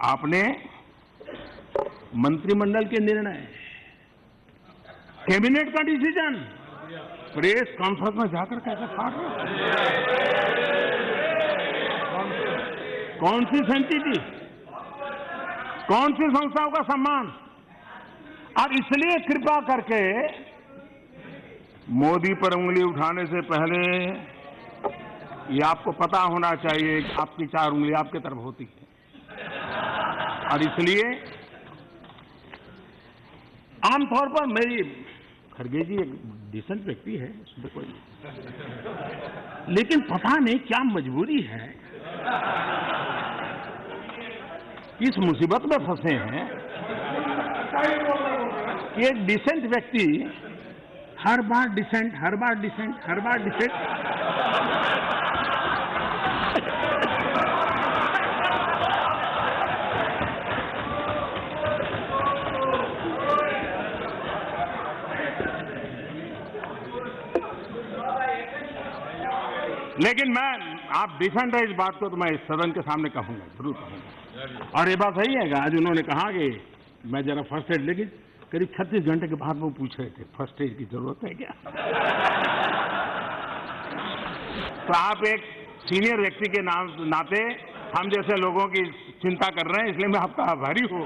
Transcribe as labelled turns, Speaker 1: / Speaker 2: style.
Speaker 1: आपने मंत्रिमंडल के निर्णय, कैबिनेट का डिसीज़न, प्रेस कॉन्फ्रेंस में जाकर कैसे फाड़ रहे कौन सी सेंटिटी कौन सी संस्थाओं का सम्मान? और इसलिए कृपा करके मोदी पर उंगली उठाने से पहले ये आपको पता होना चाहिए कि आपकी चार उंगली आपकी तरफ़ होती है। और इसलिए आमतौर पर मेरी खड़गे जी एक डिसेंट व्यक्ति है उसमें कोई लेकिन पता नहीं क्या मजबूरी है। इस मुसीबत में फंसे हैं कि एक डिसेंट व्यक्ति हर बार डिसेंट हर बार डिसेंट हर बार डिसेंट लेकिन मैं, आप डिफेंड है इस बात को तो मैं इस सदन के सामने कहूँगा, ज़रूर कहूँगा। और ये बात सही है आज उन्होंने कहा कि मैं जरा फ़र्स्ट एड लेकिन करीब छत्तीस घंटे के बाद वो पूछ रहे थे फ़र्स्ट एड की ज़रूरत है क्या? तो आप एक सीनियर व्यक्ति के नाम, नाते हम जैसे लोगों की चिंता कर रहे हैं, इसलिए मैं आपका आभारी हूँ।